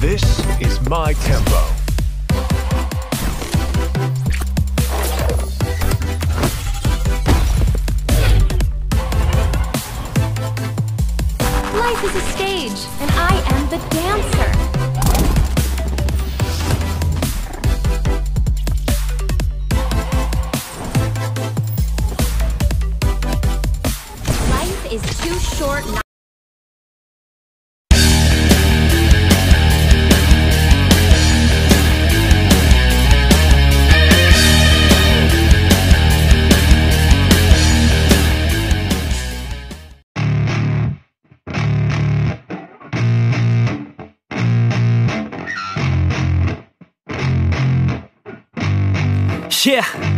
This is my tempo. Life is a stage, and I am the dancer. Yeah.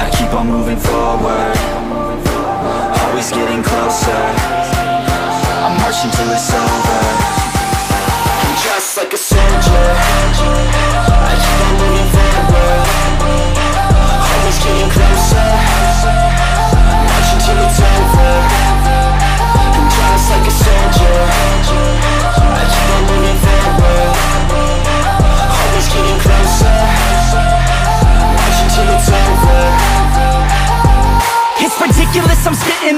I keep on moving forward.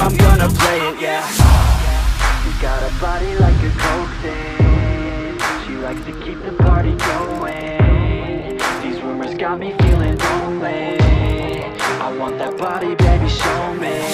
I'm gonna play it, yeah. She got a body like a coke thing. She likes to keep the party going. These rumors got me feeling lonely. I want that body, baby, show me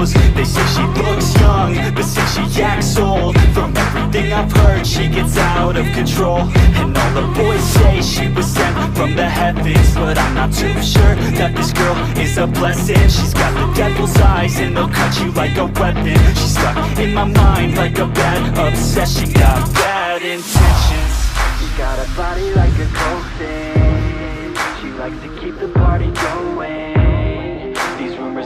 knows They say she looks young But say she acts old. From everything I've heard She gets out of control. And all the boys say she was sent from the heavens. But I'm not too sure That this girl is a blessing. She's got the devil's eyes And they'll cut you like a weapon. She's stuck in my mind Like a bad obsession. Got bad intentions. She got a body like a thing She likes to keep the party going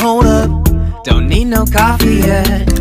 hold up? Don't need no coffee yet.